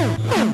Oh,